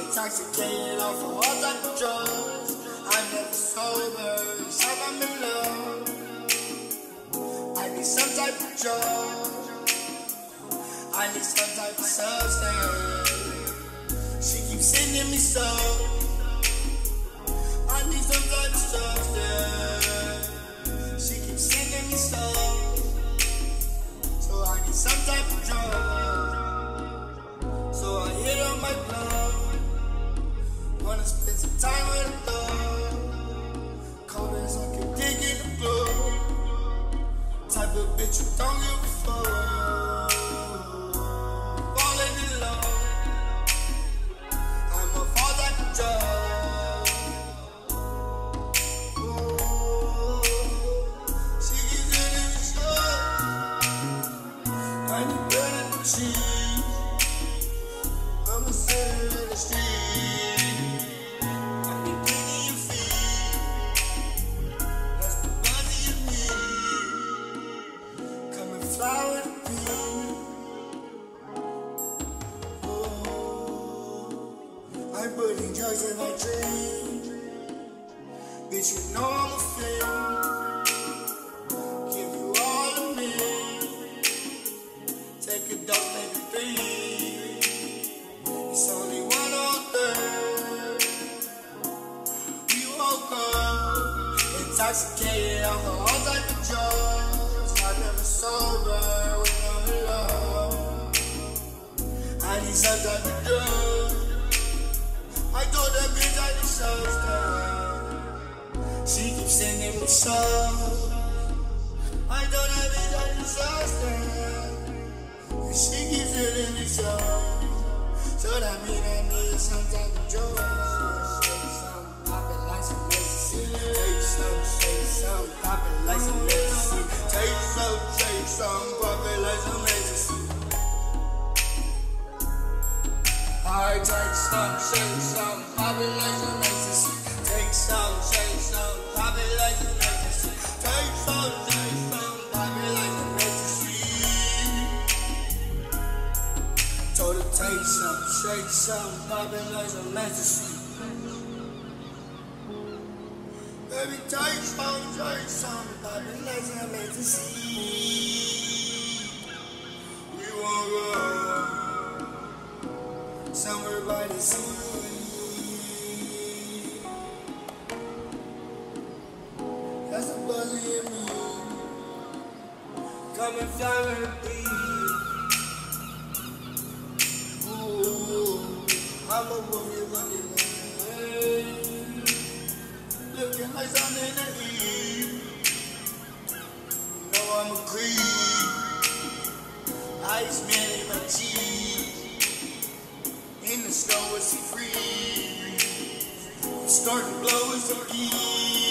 Intoxicated off of all of drugs. I'm never sober, except I'm in love. I need some type of drug. I need some type of substance. She keeps sending me some. I'm putting drugs in my dream. Bitch, you know I'm a fan. Give you all of me. Take a dose, maybe three. It's only one on third. We woke up intoxicated off of whole type of drugs. I never sober when I'm in love. I need some type of drug. I told that bitch I substance. She keeps sending me some. I told that bitch I. And she keeps sending me some. So that mean I need some type of drug. Shake some, pop it like some ecstasy. Take some, shake some, pop it like some ecstasy. Take some, shake some, pop it like some ecstasy. Take some, shake some, pop it like some ecstasy. Take some, shake some, pop it like some ecstasy. Take some, shake some, pop it like some ecstasy. Told her take some, shake some, pop it like some ecstasy. Baby, take some, shake some, pop it like some ecstasy. Somewhere by the sea. That's the buzzy in me. Come and fly with me. Ooh, I'm a boogie woogie hey. Looking like something to eat. You know I'm a creep. Ice man in my cheese. The snow it's free. Starting to blow is the key.